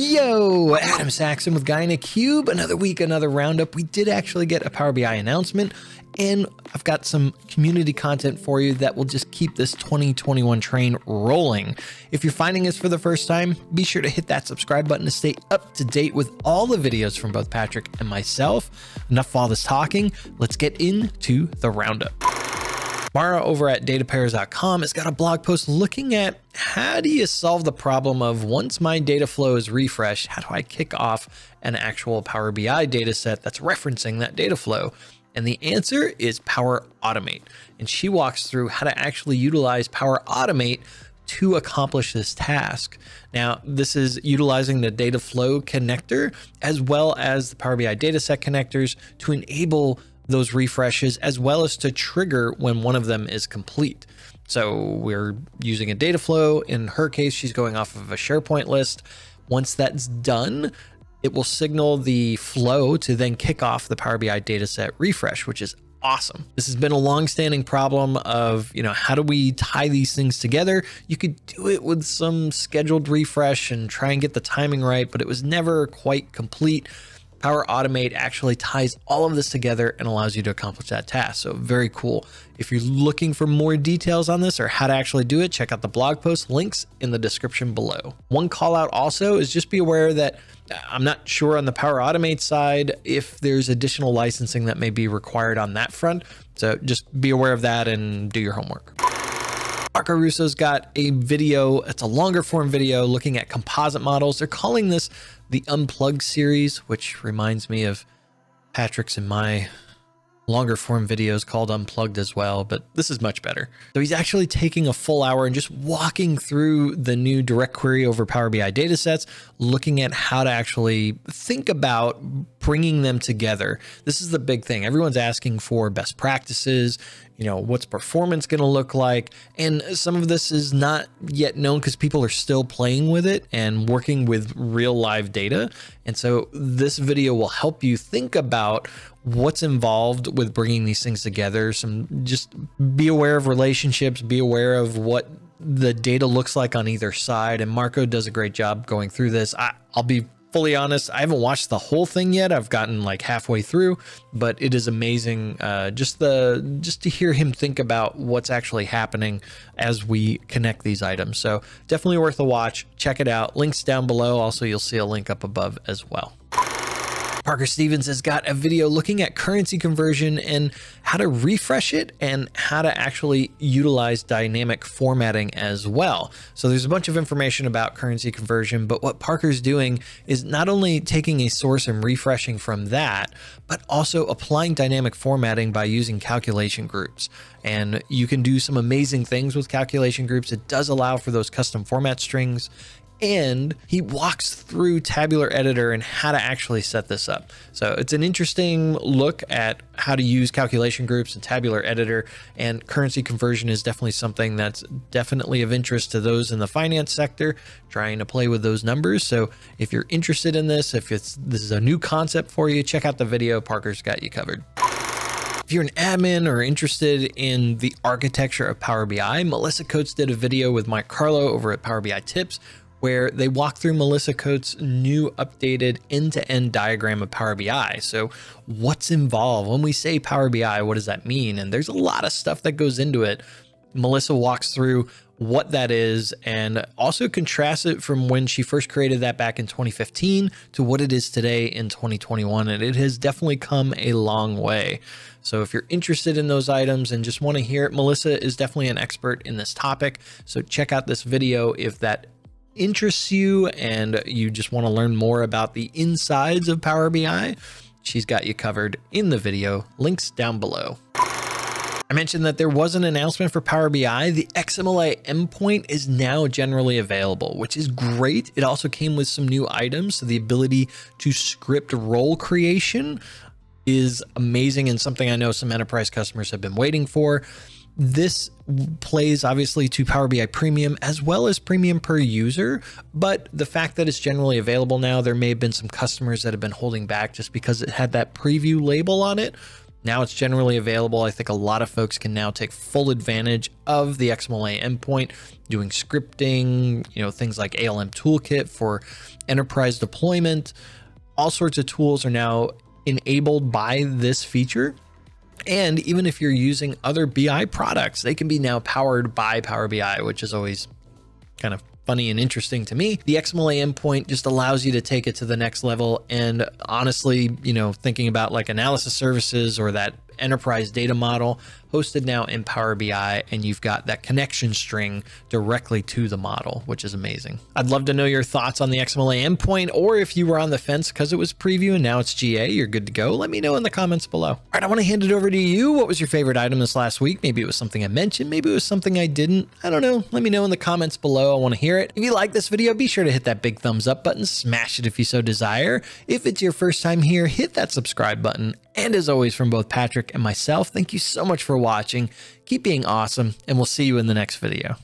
Yo, Adam Saxton with Guy in a Cube. Another week, another roundup. We did actually get a Power BI announcement, and I've got some community content for you that will just keep this 2021 train rolling. If you're finding us for the first time, be sure to hit that subscribe button to stay up to date with all the videos from both Patrick and myself. Enough of all this talking, let's get into the roundup. Mara over at datapears.com has got a blog post looking at how do you solve the problem of once my data flow is refreshed, how do I kick off an actual Power BI data set that's referencing that data flow? And the answer is Power Automate. And she walks through how to actually utilize Power Automate to accomplish this task. Now, this is utilizing the data flow connector as well as the Power BI dataset connectors to enable those refreshes as well as to trigger when one of them is complete. So we're using a data flow. In her case, she's going off of a SharePoint list. Once that's done, it will signal the flow to then kick off the Power BI dataset refresh, which is awesome. This has been a long-standing problem of, you know, how do we tie these things together? You could do it with some scheduled refresh and try and get the timing right, but it was never quite complete. Power Automate actually ties all of this together and allows you to accomplish that task. So very cool. If you're looking for more details on this or how to actually do it, check out the blog post links in the description below. One call out also is just be aware that uh, I'm not sure on the Power Automate side if there's additional licensing that may be required on that front. So just be aware of that and do your homework. Marco Russo's got a video, it's a longer form video looking at composite models. They're calling this the Unplugged series, which reminds me of Patrick's and my longer form videos called Unplugged as well, but this is much better. So he's actually taking a full hour and just walking through the new direct query over Power BI datasets, looking at how to actually think about bringing them together. This is the big thing. Everyone's asking for best practices, you know, what's performance going to look like? And some of this is not yet known because people are still playing with it and working with real live data. And so this video will help you think about what's involved with bringing these things together. Some just be aware of relationships, be aware of what the data looks like on either side. And Marco does a great job going through this. I, will be fully honest, I haven't watched the whole thing yet. I've gotten like halfway through, but it is amazing uh, just the just to hear him think about what's actually happening as we connect these items. So definitely worth a watch. Check it out. Links down below. Also, you'll see a link up above as well. Parker Stevens has got a video looking at currency conversion and how to refresh it and how to actually utilize dynamic formatting as well. So there's a bunch of information about currency conversion, but what Parker's doing is not only taking a source and refreshing from that, but also applying dynamic formatting by using calculation groups. And you can do some amazing things with calculation groups. It does allow for those custom format strings and he walks through tabular editor and how to actually set this up. So it's an interesting look at how to use calculation groups and tabular editor and currency conversion is definitely something that's definitely of interest to those in the finance sector trying to play with those numbers. So if you're interested in this if it's this is a new concept for you check out the video. Parker's got you covered. If you're an admin or interested in the architecture of Power BI, Melissa Coates did a video with Mike Carlo over at Power BI Tips where they walk through Melissa Coates' new updated end-to-end diagram of Power BI. So what's involved? When we say Power BI, what does that mean? And there's a lot of stuff that goes into it. Melissa walks through what that is and also contrasts it from when she first created that back in 2015 to what it is today in 2021. And it has definitely come a long way. So if you're interested in those items and just want to hear it, Melissa is definitely an expert in this topic. So check out this video if that interests you and you just want to learn more about the insides of Power BI, she's got you covered in the video. Links down below. I mentioned that there was an announcement for Power BI. The XMLA endpoint is now generally available, which is great. It also came with some new items. So the ability to script role creation is amazing and something I know some enterprise customers have been waiting for. This plays obviously to Power BI Premium as well as Premium per user, but the fact that it's generally available now, there may have been some customers that have been holding back just because it had that preview label on it. Now it's generally available. I think a lot of folks can now take full advantage of the XMLA endpoint, doing scripting, you know, things like ALM Toolkit for enterprise deployment. All sorts of tools are now enabled by this feature. And even if you're using other BI products, they can be now powered by Power BI, which is always kind of funny and interesting to me. The XMLA endpoint just allows you to take it to the next level. And honestly, you know, thinking about like analysis services or that enterprise data model hosted now in Power BI, and you've got that connection string directly to the model, which is amazing. I'd love to know your thoughts on the XMLA endpoint, or if you were on the fence because it was preview and now it's GA, you're good to go. Let me know in the comments below. All right, I want to hand it over to you. What was your favorite item this last week? Maybe it was something I mentioned, maybe it was something I didn't. I don't know. Let me know in the comments below. I want to hear it. If you like this video, be sure to hit that big thumbs up button, smash it if you so desire. If it's your first time here, hit that subscribe button. And as always, from both Patrick and myself, thank you so much watching. Keep being awesome, and we'll see you in the next video.